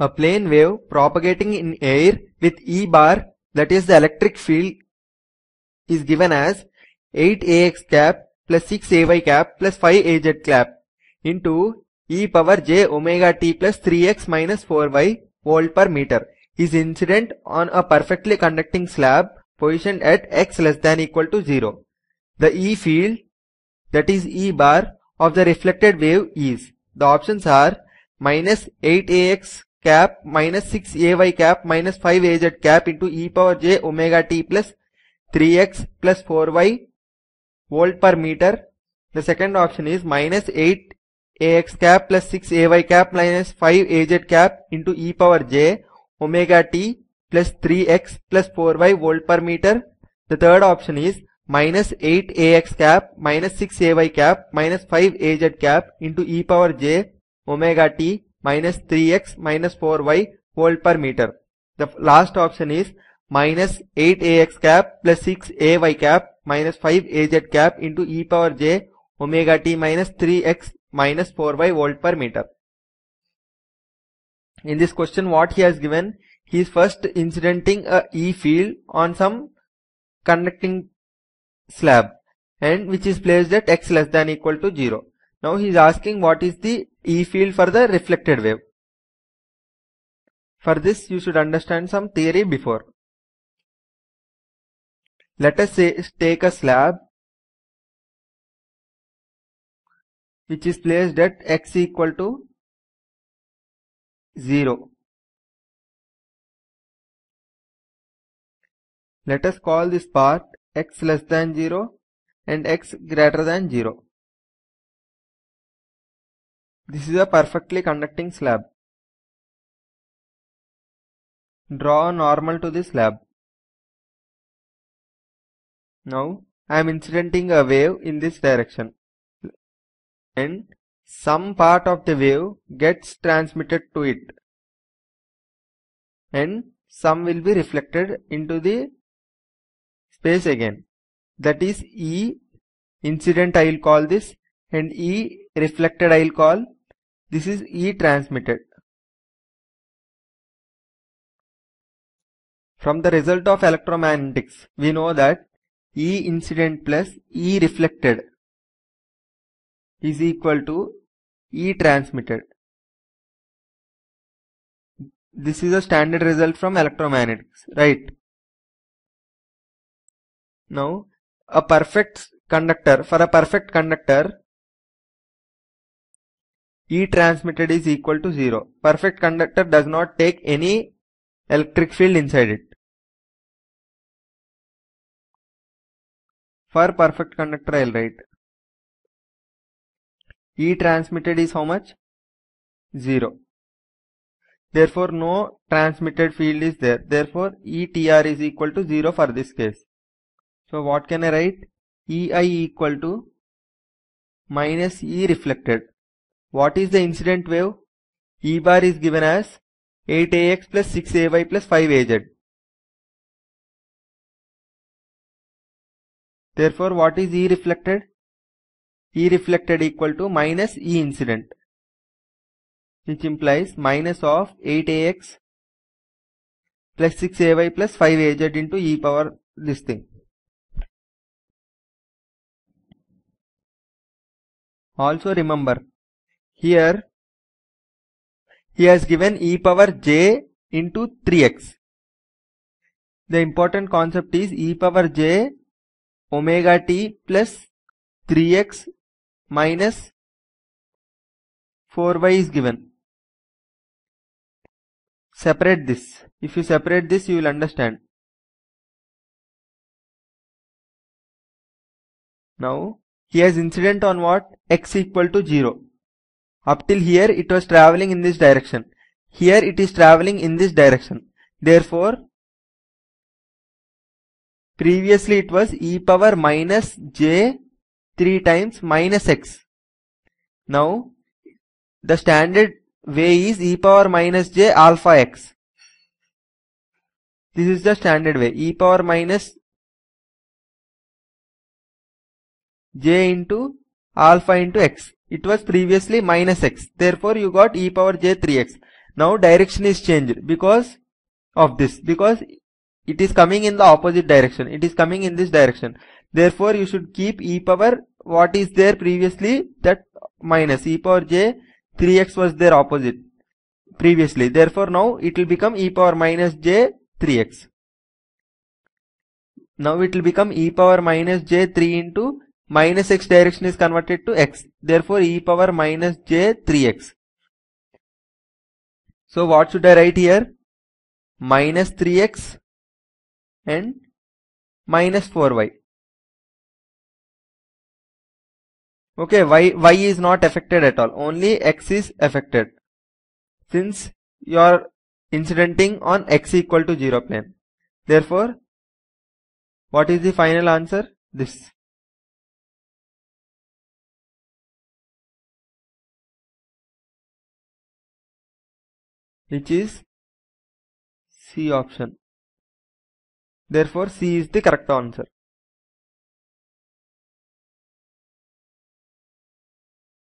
A plane wave propagating in air with E bar that is the electric field is given as 8ax cap plus 6ay cap plus 5az cap into e power j omega t plus 3x minus 4y volt per meter is incident on a perfectly conducting slab positioned at x less than equal to 0. The E field that is E bar of the reflected wave is the options are minus 8ax cap minus 6ay cap minus 5az cap into e power j omega t plus 3x plus 4y volt per meter. The second option is minus 8ax cap plus 6ay cap minus 5az cap into e power j omega t plus 3x plus 4y volt per meter. The third option is minus 8ax cap minus 6ay cap minus 5az cap into e power j omega t minus 3x minus 4y volt per meter. The last option is minus 8ax cap plus 6ay cap minus 5az cap into e power j omega t minus 3x minus 4y volt per meter. In this question what he has given, he is first incidenting a E field on some conducting slab and which is placed at x less than equal to 0. Now he is asking what is the E field for the reflected wave. For this you should understand some theory before. Let us say take a slab which is placed at x equal to 0. Let us call this part x less than 0 and x greater than 0. This is a perfectly conducting slab. Draw a normal to this slab. Now I am incidenting a wave in this direction and some part of the wave gets transmitted to it and some will be reflected into the space again. That is E incident I will call this and E reflected I will call this is E transmitted. From the result of electromagnetics, we know that E incident plus E reflected is equal to E transmitted. This is a standard result from electromagnetics, right? Now, a perfect conductor, for a perfect conductor, E transmitted is equal to 0. Perfect conductor does not take any electric field inside it. For perfect conductor I will write E transmitted is how much? 0. Therefore no transmitted field is there. Therefore ETR is equal to 0 for this case. So what can I write? EI equal to minus E reflected. What is the incident wave? E bar is given as 8ax plus 6ay plus 5az. Therefore what is E reflected? E reflected equal to minus E incident which implies minus of 8ax plus 6ay plus 5az into e power this thing. Also remember here he has given e power j into 3x. The important concept is e power j omega t plus 3x minus 4y is given. Separate this. If you separate this, you will understand. Now, he has incident on what? x equal to 0. Up till here, it was traveling in this direction. Here, it is traveling in this direction. Therefore, previously it was e power minus j 3 times minus x. Now, the standard way is e power minus j alpha x. This is the standard way. e power minus j into alpha into x. It was previously minus x. Therefore, you got e power j 3x. Now direction is changed because of this because it is coming in the opposite direction. It is coming in this direction. Therefore you should keep e power what is there previously that minus e power j 3x was there opposite previously. Therefore now it will become e power minus j 3x. Now it will become e power minus j 3 into minus x direction is converted to x. Therefore e power minus j 3x. So what should I write here? Minus 3x and minus 4y. Okay, y, y is not affected at all. Only x is affected. Since you are incidenting on x equal to 0 plane. Therefore, what is the final answer? This. Which is C option. Therefore, C is the correct answer.